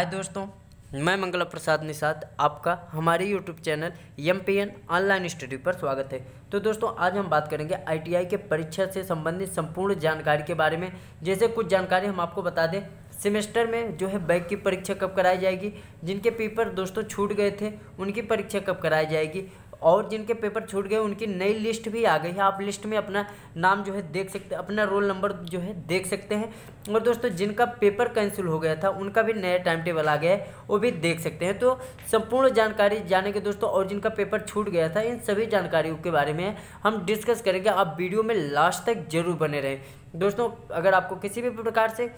हाय दोस्तों, मैं मंगला प्रसाद निषाद, आपका हमारे YouTube channel M P N online study पर स्वागत है। तो दोस्तों, आज हम बात करेंगे आईटीआई के परीक्षा से संबंधित संपूर्ण जानकारी के बारे में। जैसे कुछ जानकारी हम आपको बता दें, सेमेस्टर में जो है बैक की परीक्षा कब कराई जाएगी, जिनके पेपर दोस्तों छूट गए थे, उनकी परीक्षा कब कराई जाएगी और जिनके पेपर छूट गए, उनकी नई लिस्ट भी आ गई है। आप लिस्ट में अपना नाम जो है देख सकते, अपना रोल नंबर जो है देख सकते हैं। और दोस्तों, जिनका पेपर कैंसिल हो गया था, उनका भी नया टाइम टेबल आ गया है, वो भी देख सकते हैं। तो संपूर्ण जानकारी जानेंगे दोस्तों, और जिनका पेपर छूट गया था, इन सभी जानकारियों के बारे में हम डिस्कस करेंगे। आप वीडियो में लास्ट तक ज़रूर बने रहें। दोस्तों, अगर आपको किसी भी प्रकार से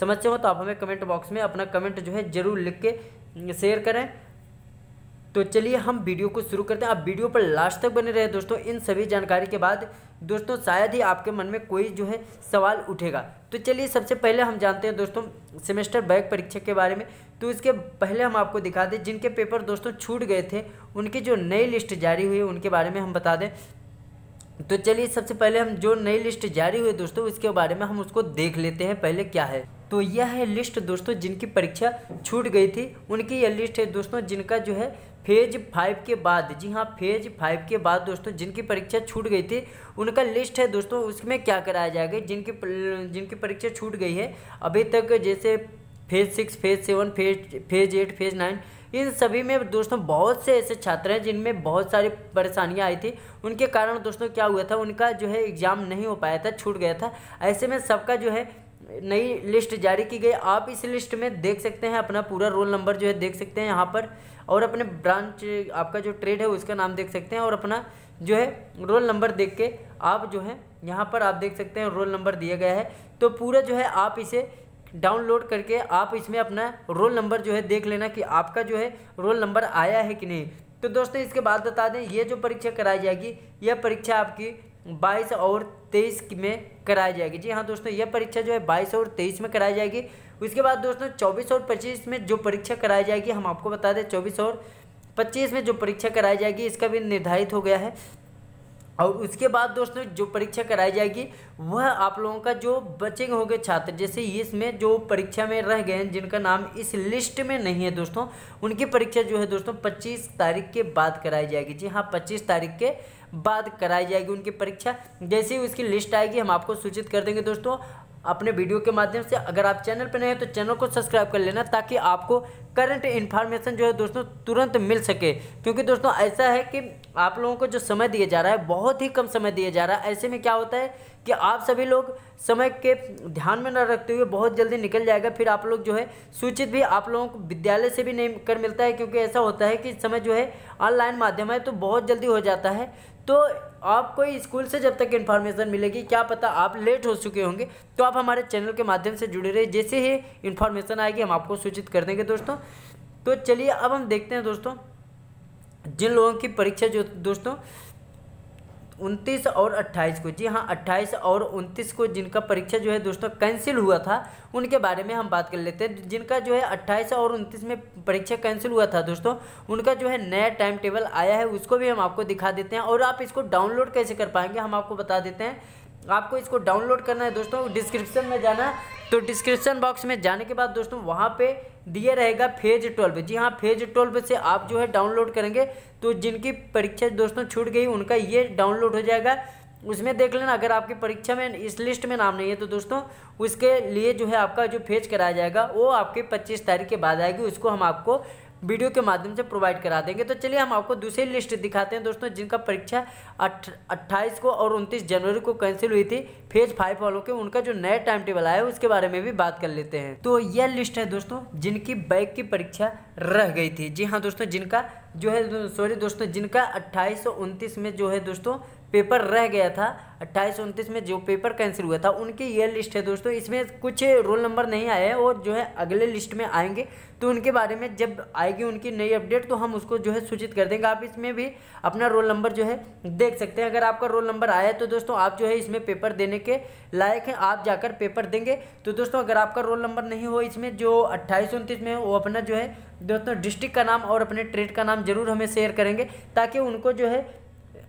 समस्या हो तो आप हमें कमेंट बॉक्स में अपना कमेंट जो है ज़रूर लिख के शेयर करें। तो चलिए हम वीडियो को शुरू करते हैं। आप वीडियो पर लास्ट तक बने रहे दोस्तों, इन सभी जानकारी के बाद दोस्तों, शायद ही आपके मन में कोई जो है सवाल उठेगा। तो चलिए सबसे पहले हम जानते हैं दोस्तों, सेमेस्टर बैक परीक्षा के बारे में। तो इसके पहले हम आपको दिखा दें, जिनके पेपर दोस्तों छूट गए थे, उनकी जो नई लिस्ट जारी हुई है, उनके बारे में हम बता दें। तो चलिए सबसे पहले हम जो नई लिस्ट जारी हुई दोस्तों, उसके बारे में हम उसको देख लेते हैं, पहले क्या है। तो यह है लिस्ट दोस्तों, जिनकी परीक्षा छूट गई थी, उनकी यह लिस्ट है दोस्तों, जिनका जो है फ़ेज़ फाइव के बाद, जी हाँ फ़ेज़ फाइव के बाद दोस्तों जिनकी परीक्षा छूट गई थी, उनका लिस्ट है दोस्तों, उसमें क्या कराया जाएगा? जिनकी जिनकी परीक्षा छूट गई है, अभी तक जैसे phase six, phase seven, phase phase eight, phase nine, इन सभी में दोस्तों बहुत से ऐसे छात्र हैं जिनमें बहुत सारी परेशानियाँ आई थी। उनके कारण दोस्तों क्या हुआ था? उनका जो है एग्ज़ाम नहीं हो पाया था, छूट गया था। ऐसे में सबका जो है नई लिस्ट जारी की गई। आप इस लिस्ट में देख सकते हैं, अपना पूरा रोल नंबर जो है देख सकते हैं यहाँ पर, और अपने ब्रांच, आपका जो ट्रेड है उसका नाम देख सकते हैं, और अपना जो है रोल नंबर देख के आप जो है यहाँ पर आप देख सकते हैं, रोल नंबर दिया गया है। तो पूरा जो है आप इसे डाउनलोड करके आप इसमें अपना रोल नंबर जो है देख लेना कि आपका जो है रोल नंबर आया है कि नहीं। तो दोस्तों, इसके बाद बता दें, ये जो परीक्षा कराई जाएगी, यह परीक्षा आपकी 22 और 23 में कराई जाएगी। जी हाँ दोस्तों, यह परीक्षा जो है 22 और 23 में कराई जाएगी। उसके बाद दोस्तों 24 और 25 में जो परीक्षा कराई जाएगी, हम आपको बता दें 24 और 25 में जो परीक्षा कराई जाएगी, इसका भी निर्धारित हो गया है। और उसके बाद दोस्तों, जो परीक्षा कराई जाएगी, वह आप लोगों का जो बचे होंगे छात्र, जैसे इसमें जो परीक्षा में रह गए हैं, जिनका नाम इस लिस्ट में नहीं है दोस्तों, उनकी परीक्षा जो है दोस्तों 25 तारीख के बाद कराई जाएगी। जी हाँ 25 तारीख के बाद कराई जाएगी उनकी परीक्षा। जैसे ही उसकी लिस्ट आएगी, हम आपको सूचित कर देंगे दोस्तों, अपने वीडियो के माध्यम से। अगर आप चैनल पर नए हैं तो चैनल को सब्सक्राइब कर लेना ताकि आपको करंट इन्फॉर्मेशन जो है दोस्तों, तुरंत मिल सके। क्योंकि दोस्तों, ऐसा है कि आप लोगों को जो समय दिया जा रहा है, बहुत ही कम समय दिया जा रहा है। ऐसे में क्या होता है कि आप सभी लोग समय के ध्यान में न रखते हुए बहुत जल्दी निकल जाएगा। फिर आप लोग जो है, सूचित भी आप लोगों को विद्यालय से भी नहीं कर मिलता है, क्योंकि ऐसा होता है कि समय जो है, ऑनलाइन माध्यम है तो बहुत जल्दी हो जाता है। तो आपको स्कूल से जब तक इन्फॉर्मेशन मिलेगी, क्या पता आप लेट हो चुके होंगे तो आप हमारे चैनल के माध्यम से जुड़े रहे जैसे ही इन्फॉर्मेशन आएगी, हम आपको सूचित कर देंगे दोस्तों। तो चलिए, अब हम देखते हैं दोस्तों, जिन लोगों की परीक्षा जो दोस्तों उनतीस और अट्ठाईस को। जी हाँ अट्ठाईस और उनतीस को जिनका परीक्षा जो है दोस्तों कैंसिल हुआ था, उनके बारे में हम बात कर लेते हैं। जिनका जो है अट्ठाईस और उनतीस में परीक्षा कैंसिल हुआ था दोस्तों, उनका जो है नया टाइम टेबल आया है, उसको भी हम आपको दिखा देते हैं और आप इसको डाउनलोड कैसे कर पाएँगे हम आपको बता देते हैं। आपको इसको डाउनलोड करना है दोस्तों, डिस्क्रिप्शन में जाना। तो डिस्क्रिप्शन बॉक्स में जाने के बाद दोस्तों, वहाँ पे दिया रहेगा फ़ेज़ ट्वेल्व। जी हाँ फ़ेज़ ट्वेल्व से आप जो है डाउनलोड करेंगे तो जिनकी परीक्षा दोस्तों छूट गई, उनका ये डाउनलोड हो जाएगा। उसमें देख लेना, अगर आपकी परीक्षा में इस लिस्ट में नाम नहीं है तो दोस्तों, उसके लिए जो है आपका जो फ़ेज़ कराया जाएगा, वो आपके 25 तारीख के बाद आएगी। उसको हम आपको वीडियो के माध्यम से प्रोवाइड करा देंगे। तो चलिए हम आपको दूसरी लिस्ट दिखाते हैं दोस्तों, जिनका परीक्षा अट्ठाईस को और उनतीस जनवरी को कैंसिल हुई थी। फ़ेज़ फाइव वालों के, उनका जो नया टाइम टेबल आया, उसके बारे में भी बात कर लेते हैं। तो यह लिस्ट है दोस्तों, जिनकी बैक की परीक्षा रह गई थी। जी हाँ दोस्तों, जिनका जो है सॉरी दोस्तों, जिनका अट्ठाईस और उनतीस में जो है दोस्तों पेपर रह गया था, अट्ठाईस उनतीस में जो पेपर कैंसिल हुआ था, उनकी ये लिस्ट है दोस्तों, इसमें कुछ रोल नंबर नहीं आया है और जो है अगले लिस्ट में आएँगे। तो उनके बारे में जब आएगी उनकी नई अपडेट तो हम उसको जो है सूचित कर देंगे। आप इसमें भी अपना रोल नंबर जो है देख सकते हैं। अगर आपका रोल नंबर आया है तो दोस्तों आप जो है इसमें पेपर देने के लायक हैं। आप जाकर पेपर देंगे। तो दोस्तों, अगर आपका रोल नंबर नहीं हो इसमें, जो अट्ठाईस उनतीस में वो अपना जो है दोस्तों डिस्ट्रिक्ट का नाम और अपने ट्रेड का नाम ज़रूर हमें शेयर करेंगे, ताकि उनको जो है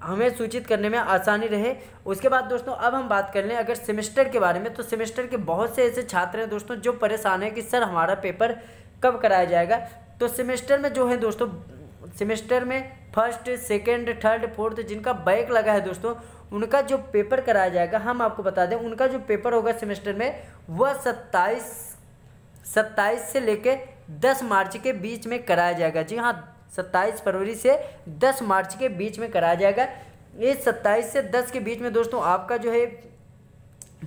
हमें सूचित करने में आसानी रहे। उसके बाद दोस्तों, अब हम बात कर लें अगर सेमेस्टर के बारे में तो सेमेस्टर के बहुत से ऐसे छात्र हैं दोस्तों, जो परेशान हैं कि सर हमारा पेपर कब कराया जाएगा। तो सेमेस्टर में जो है दोस्तों, सेमेस्टर में फ़र्स्ट, सेकेंड, थर्ड, फोर्थ जिनका बैक लगा है दोस्तों, उनका जो पेपर कराया जाएगा, हम आपको बता दें, उनका जो पेपर होगा सेमेस्टर में, वह सत्ताईस सत्ताईस से लेके दस मार्च के बीच में कराया जाएगा। जी हाँ सत्ताईस फरवरी से दस मार्च के बीच में कराया जाएगा। ये सत्ताईस से दस के बीच में दोस्तों आपका जो है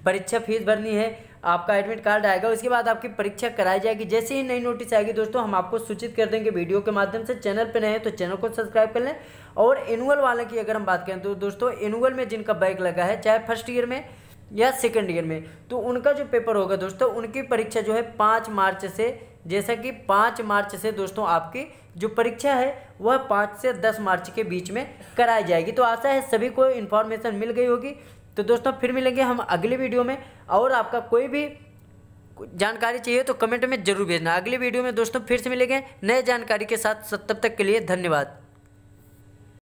परीक्षा फ़ीस भरनी है, आपका एडमिट कार्ड आएगा, उसके बाद आपकी परीक्षा कराई जाएगी। जैसे ही नई नोटिस आएगी दोस्तों, हम आपको सूचित कर देंगे वीडियो के माध्यम से। चैनल पर नए हैं तो चैनल को सब्सक्राइब कर लें। और एनुअल वाले की अगर हम बात करें तो दोस्तों एनुअल में जिनका बैग लगा है, चाहे फ़र्स्ट ईयर में या सेकेंड ईयर में तो उनका जो पेपर होगा दोस्तों, उनकी परीक्षा जो है पाँच मार्च से जैसा कि पाँच मार्च से दोस्तों आपकी जो परीक्षा है, वह पाँच से दस मार्च के बीच में कराई जाएगी। तो आशा है सभी को इन्फॉर्मेशन मिल गई होगी। तो दोस्तों, फिर मिलेंगे हम अगले वीडियो में। और आपका कोई भी जानकारी चाहिए तो कमेंट में ज़रूर भेजना। अगले वीडियो में दोस्तों फिर से मिलेंगे। नए जानकारी के साथ, तब तक के लिए धन्यवाद।